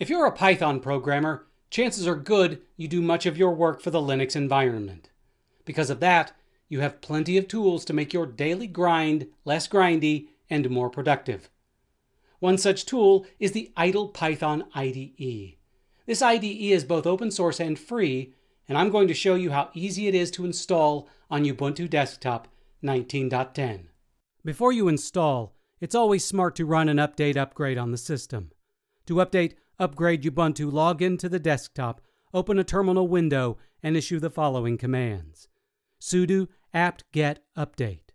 If you're a Python programmer, chances are good you do much of your work for the Linux environment. Because of that, you have plenty of tools to make your daily grind less grindy and more productive. One such tool is the idle Python IDE. This IDE is both open source and free, and I'm going to show you how easy it is to install on Ubuntu Desktop 19.10. Before you install, it's always smart to run an update upgrade on the system. To update Upgrade Ubuntu, log into the desktop, open a terminal window, and issue the following commands sudo apt-get update,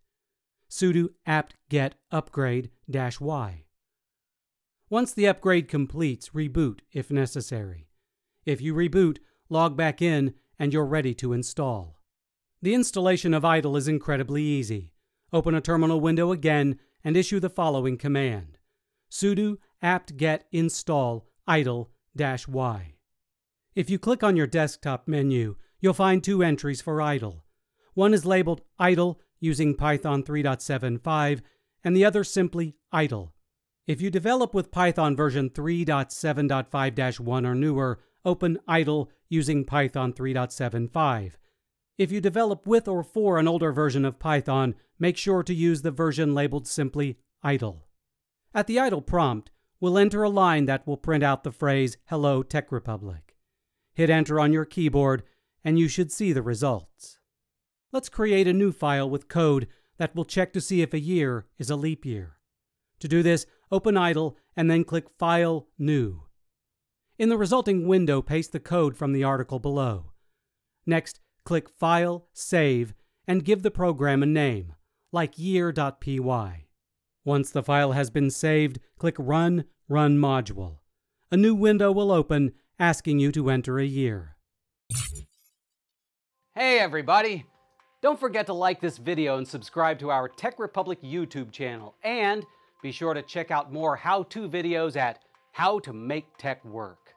sudo apt-get upgrade-y. Once the upgrade completes, reboot if necessary. If you reboot, log back in and you're ready to install. The installation of idle is incredibly easy. Open a terminal window again and issue the following command sudo apt-get install idle-y. If you click on your desktop menu, you'll find two entries for idle. One is labeled idle using Python 3.75 and the other simply idle. If you develop with Python version 3.7.5-1 or newer, open idle using Python 3.75. If you develop with or for an older version of Python, make sure to use the version labeled simply idle. At the idle prompt, we'll enter a line that will print out the phrase Hello Tech Republic. Hit enter on your keyboard and you should see the results. Let's create a new file with code that will check to see if a year is a leap year. To do this, open idle and then click File New. In the resulting window, paste the code from the article below. Next, click File, Save, and give the program a name, like year.py. Once the file has been saved, click Run, Run Module. A new window will open asking you to enter a year. Hey everybody! Don't forget to like this video and subscribe to our Tech Republic YouTube channel. And be sure to check out more how-to videos at How to Make Tech Work.